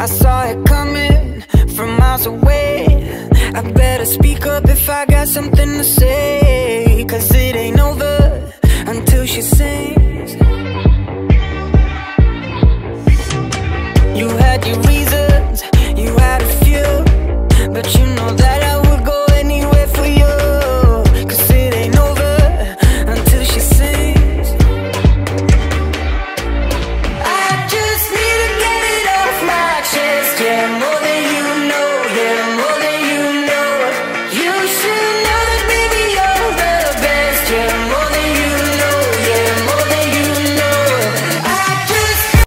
I saw it coming from miles away. I better speak up if I got something to say Cause it ain't over until she sings. You had your reasons